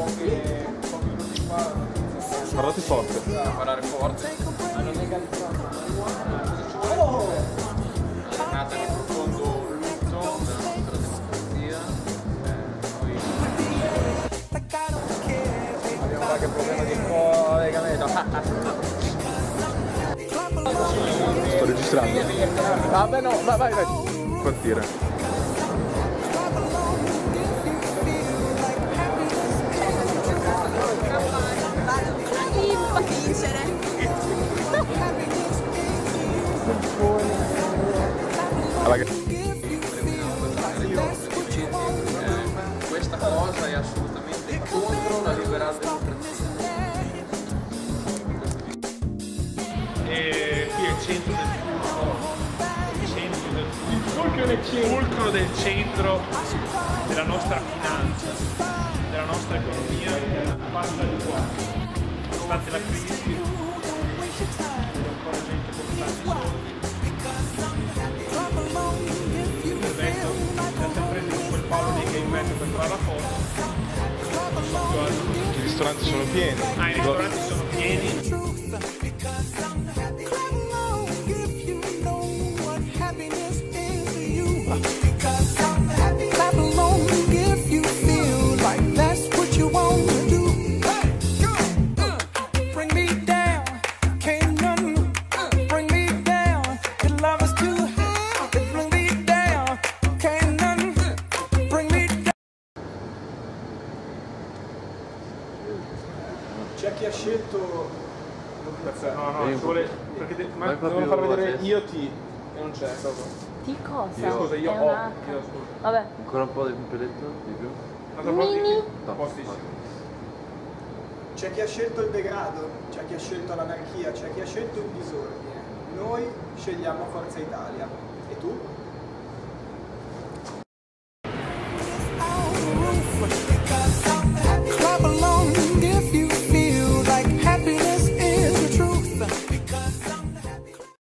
pochi, pochi minuti fa. Parlate forte. Parlare forte. Hanno legalizzato la marijuana, cosa ci vuole? È nata in un profondo lutto per la democrazia. Abbiamo qualche problema di collegamento. Sto registrando. Vabbè ah, no, vai vai vai. Partire. Alla che- Questa cosa è assolutamente contro la liberale democrazia. E qui è il centro del fulcro, il centro del fulcro del centro della nostra finanza, della nostra economia, passa di qua. Nonostante la crisi, fare la foto. I ristoranti sono pieni. Ah, i ristoranti sono pieni. C'è chi ha scelto. No, no, Io ci vuole. Perché de- ma devono far vedere io ti. E non c'è proprio. Di cosa? Io- Scusa, io ho. una- Chiedo scusa. Vabbè, Ancora un po' di pelletto di più? Mini. C'è chi ha scelto il degrado, c'è chi ha scelto l'anarchia, c'è chi ha scelto il disordine. Noi scegliamo Forza Italia. E tu?